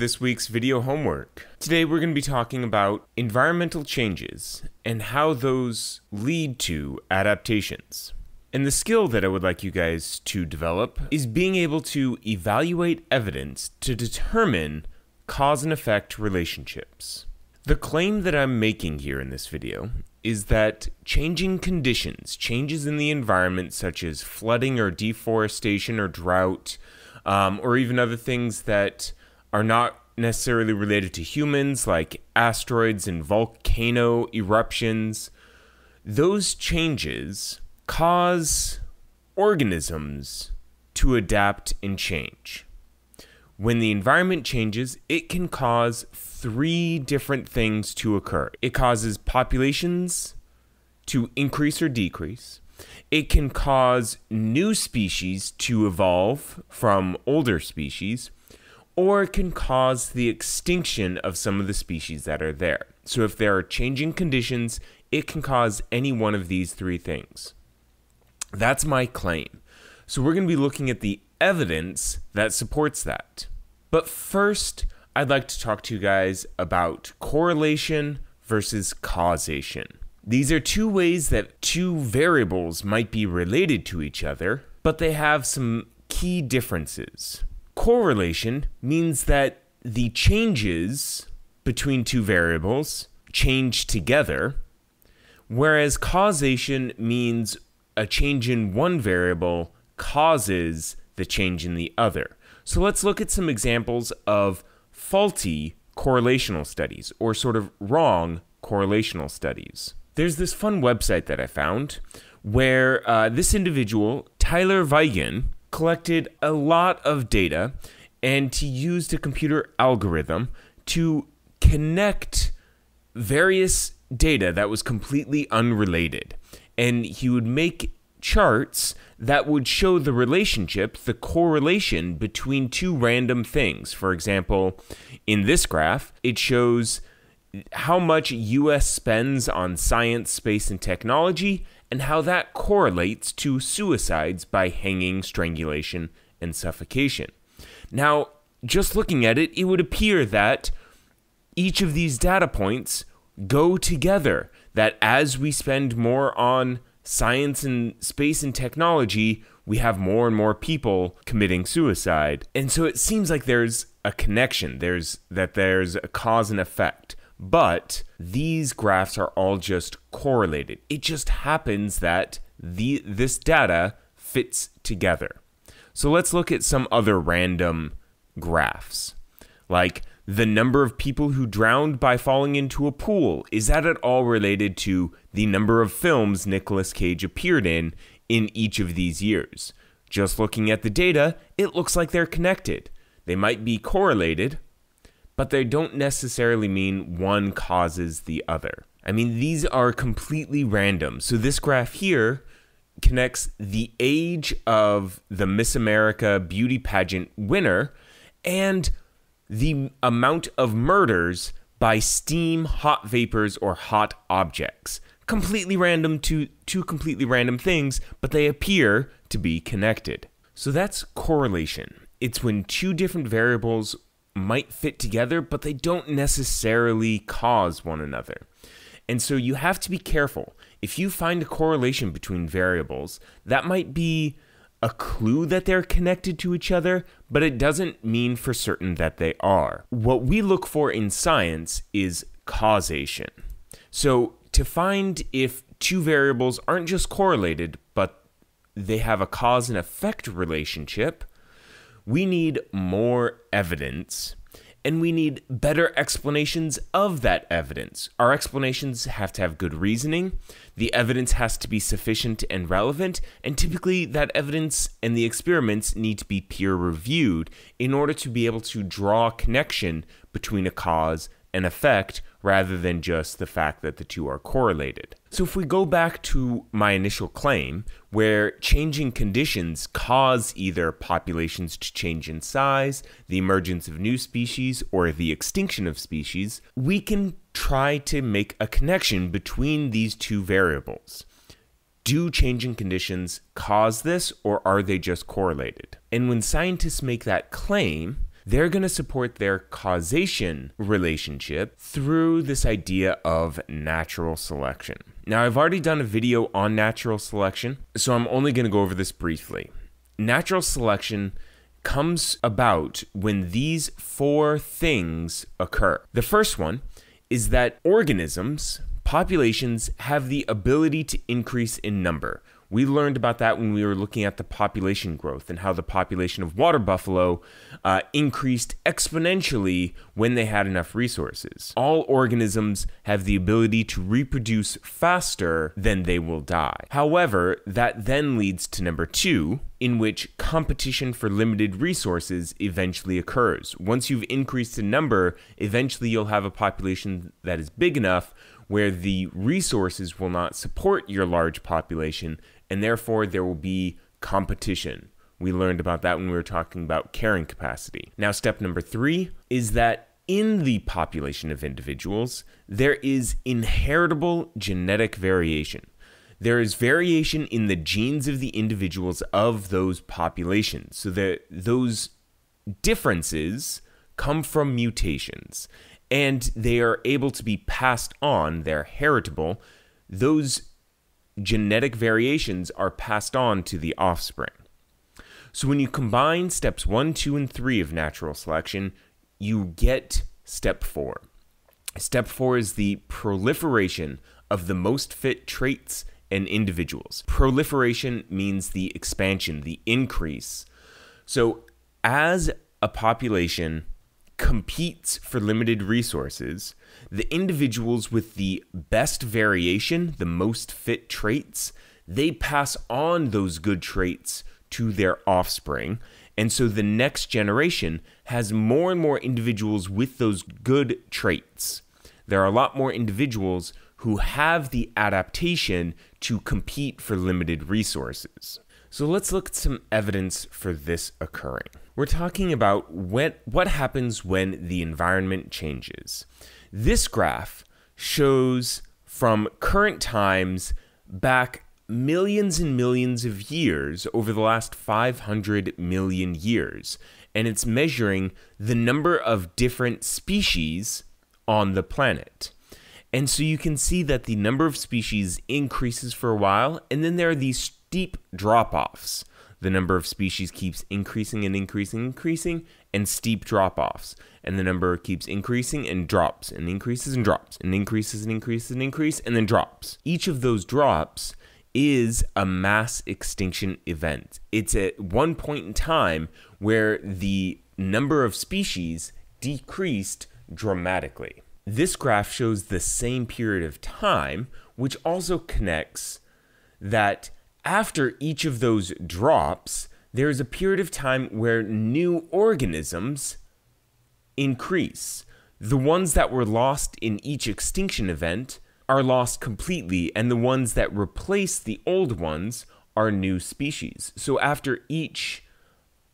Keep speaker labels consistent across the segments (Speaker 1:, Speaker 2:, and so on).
Speaker 1: this week's video homework. Today we're going to be talking about environmental changes and how those lead to adaptations. And the skill that I would like you guys to develop is being able to evaluate evidence to determine cause and effect relationships. The claim that I'm making here in this video is that changing conditions, changes in the environment such as flooding or deforestation or drought, um, or even other things that are not necessarily related to humans, like asteroids and volcano eruptions, those changes cause organisms to adapt and change. When the environment changes, it can cause three different things to occur. It causes populations to increase or decrease. It can cause new species to evolve from older species, or can cause the extinction of some of the species that are there. So, if there are changing conditions, it can cause any one of these three things. That's my claim. So, we're going to be looking at the evidence that supports that. But first, I'd like to talk to you guys about correlation versus causation. These are two ways that two variables might be related to each other, but they have some key differences. Correlation means that the changes between two variables change together, whereas causation means a change in one variable causes the change in the other. So let's look at some examples of faulty correlational studies or sort of wrong correlational studies. There's this fun website that I found where uh, this individual, Tyler Vigen, collected a lot of data and he used a computer algorithm to connect various data that was completely unrelated. And he would make charts that would show the relationship, the correlation between two random things. For example, in this graph, it shows how much US spends on science, space, and technology, and how that correlates to suicides by hanging, strangulation, and suffocation. Now, just looking at it, it would appear that each of these data points go together. That as we spend more on science and space and technology, we have more and more people committing suicide. And so it seems like there's a connection. There's that there's a cause and effect. But these graphs are all just correlated. It just happens that the this data fits together. So let's look at some other random graphs. Like the number of people who drowned by falling into a pool. Is that at all related to the number of films Nicolas Cage appeared in in each of these years? Just looking at the data, it looks like they're connected. They might be correlated, but they don't necessarily mean one causes the other. I mean, these are completely random. So this graph here connects the age of the Miss America beauty pageant winner and the amount of murders by steam, hot vapors, or hot objects. Completely random to two completely random things, but they appear to be connected. So that's correlation. It's when two different variables might fit together, but they don't necessarily cause one another. And so you have to be careful. If you find a correlation between variables, that might be a clue that they're connected to each other, but it doesn't mean for certain that they are. What we look for in science is causation. So to find if two variables aren't just correlated, but they have a cause and effect relationship, we need more evidence and we need better explanations of that evidence. Our explanations have to have good reasoning, the evidence has to be sufficient and relevant, and typically that evidence and the experiments need to be peer reviewed in order to be able to draw a connection between a cause and effect rather than just the fact that the two are correlated. So, if we go back to my initial claim, where changing conditions cause either populations to change in size, the emergence of new species, or the extinction of species, we can try to make a connection between these two variables. Do changing conditions cause this, or are they just correlated? And when scientists make that claim, they're going to support their causation relationship through this idea of natural selection. Now, I've already done a video on natural selection, so I'm only going to go over this briefly. Natural selection comes about when these four things occur. The first one is that organisms, populations, have the ability to increase in number. We learned about that when we were looking at the population growth and how the population of water buffalo uh, increased exponentially when they had enough resources. All organisms have the ability to reproduce faster than they will die. However, that then leads to number two, in which competition for limited resources eventually occurs. Once you've increased in number, eventually you'll have a population that is big enough where the resources will not support your large population and therefore there will be competition. We learned about that when we were talking about carrying capacity. Now, step number three is that in the population of individuals, there is inheritable genetic variation. There is variation in the genes of the individuals of those populations. So that those differences come from mutations and they are able to be passed on, they're heritable. Those genetic variations are passed on to the offspring. So when you combine steps 1, 2, and 3 of natural selection, you get step 4. Step 4 is the proliferation of the most fit traits and individuals. Proliferation means the expansion, the increase. So as a population competes for limited resources, the individuals with the best variation, the most fit traits, they pass on those good traits to their offspring. And so the next generation has more and more individuals with those good traits. There are a lot more individuals who have the adaptation to compete for limited resources. So let's look at some evidence for this occurring. We're talking about when, what happens when the environment changes. This graph shows from current times back millions and millions of years over the last 500 million years. And it's measuring the number of different species on the planet. And so you can see that the number of species increases for a while, and then there are these steep drop offs the number of species keeps increasing and increasing, and increasing, and steep drop offs. And the number keeps increasing and drops, and increases and drops, and increases and increases and increase, and then drops. Each of those drops is a mass extinction event. It's at one point in time where the number of species decreased dramatically. This graph shows the same period of time, which also connects that after each of those drops, there is a period of time where new organisms increase. The ones that were lost in each extinction event are lost completely, and the ones that replace the old ones are new species. So after each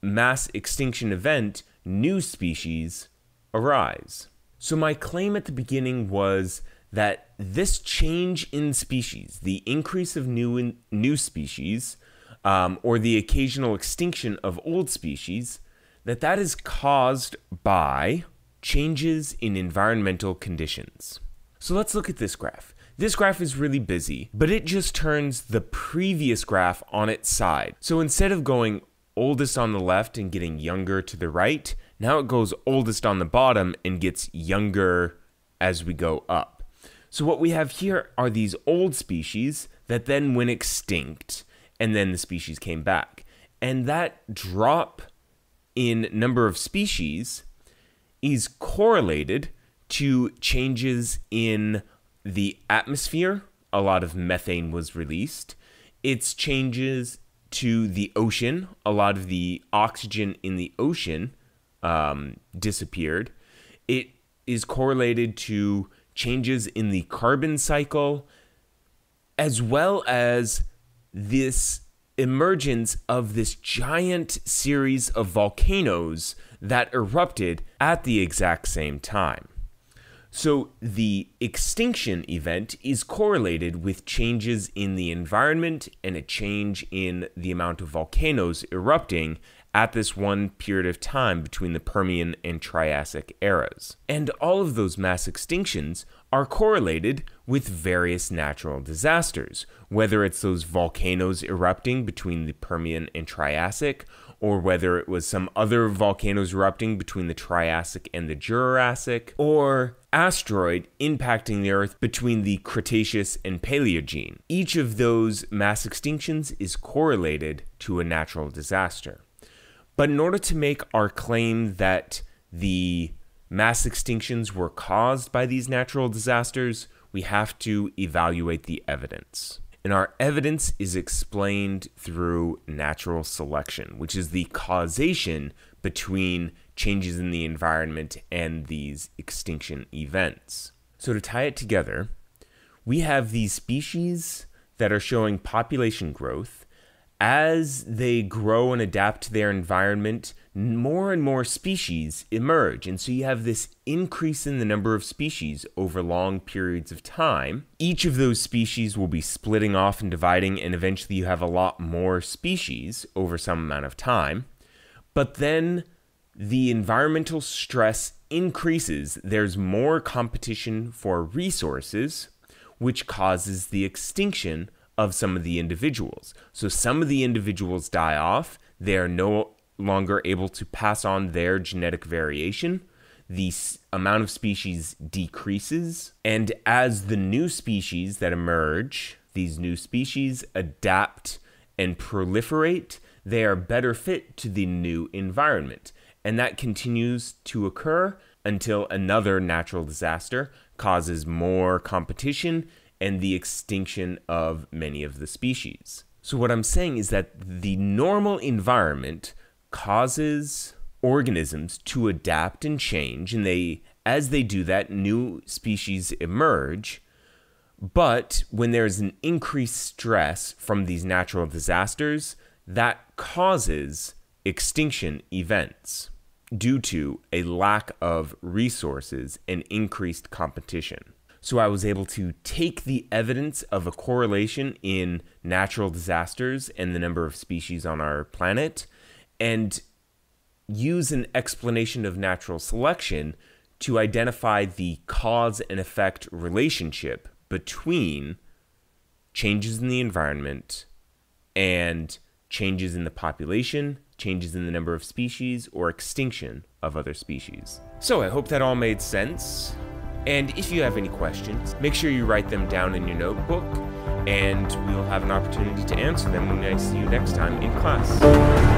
Speaker 1: mass extinction event, new species arise. So my claim at the beginning was that this change in species, the increase of new in, new species, um, or the occasional extinction of old species, that that is caused by changes in environmental conditions. So let's look at this graph. This graph is really busy, but it just turns the previous graph on its side. So instead of going oldest on the left and getting younger to the right, now it goes oldest on the bottom and gets younger as we go up. So what we have here are these old species that then went extinct and then the species came back. And that drop in number of species is correlated to changes in the atmosphere. A lot of methane was released. It's changes to the ocean. A lot of the oxygen in the ocean um, disappeared. It is correlated to changes in the carbon cycle, as well as this emergence of this giant series of volcanoes that erupted at the exact same time. So the extinction event is correlated with changes in the environment and a change in the amount of volcanoes erupting at this one period of time between the Permian and Triassic eras. And all of those mass extinctions are correlated with various natural disasters, whether it's those volcanoes erupting between the Permian and Triassic, or whether it was some other volcanoes erupting between the Triassic and the Jurassic, or asteroid impacting the Earth between the Cretaceous and Paleogene. Each of those mass extinctions is correlated to a natural disaster. But in order to make our claim that the mass extinctions were caused by these natural disasters, we have to evaluate the evidence. And our evidence is explained through natural selection, which is the causation between changes in the environment and these extinction events. So, to tie it together, we have these species that are showing population growth as they grow and adapt to their environment, more and more species emerge. And so you have this increase in the number of species over long periods of time. Each of those species will be splitting off and dividing, and eventually you have a lot more species over some amount of time. But then the environmental stress increases, there's more competition for resources, which causes the extinction of some of the individuals. So some of the individuals die off, they are no longer able to pass on their genetic variation. The amount of species decreases, and as the new species that emerge, these new species adapt and proliferate, they are better fit to the new environment. And that continues to occur until another natural disaster causes more competition and the extinction of many of the species. So, what I'm saying is that the normal environment causes organisms to adapt and change, and they, as they do that, new species emerge. But when there's an increased stress from these natural disasters, that causes extinction events due to a lack of resources and increased competition. So I was able to take the evidence of a correlation in natural disasters and the number of species on our planet and use an explanation of natural selection to identify the cause and effect relationship between changes in the environment and changes in the population, changes in the number of species, or extinction of other species. So I hope that all made sense. And if you have any questions, make sure you write them down in your notebook, and we will have an opportunity to answer them when I see you next time in class.